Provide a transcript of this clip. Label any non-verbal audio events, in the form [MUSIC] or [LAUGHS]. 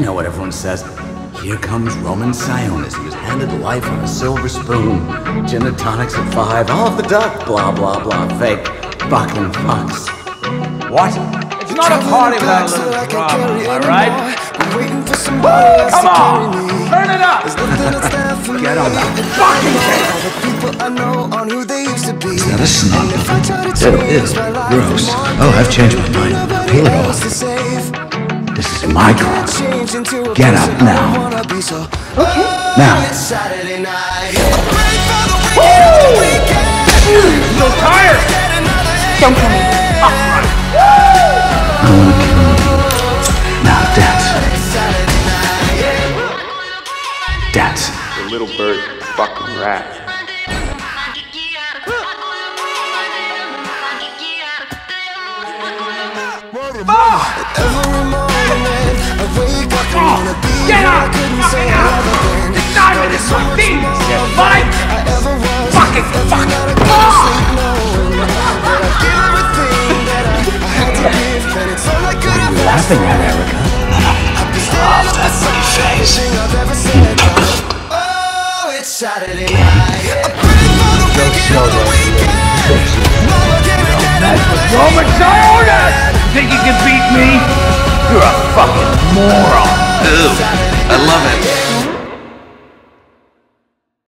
I know what everyone says. Here comes Roman Sionis. He was handed life on a silver spoon. Gin and tonics at five. Off the duck. Blah, blah, blah. Fake. Fucking fucks. What? It's not a party without a little drama, am I right? Come on! Turn it up! [LAUGHS] Get on that fucking tape! Is that a snake? It is. Gross. Oh, I've changed my mind. Peel it off. This my club. Get up now. Now. So tired! Don't kill me. I wanna kill you. Now dance. Dance. The little bird fucking rat. Get ah! ah! Laughing at Erica. Love that funny face. Roman Sionis! Think you can beat me? You're a fucking moron! Ooh, I love it.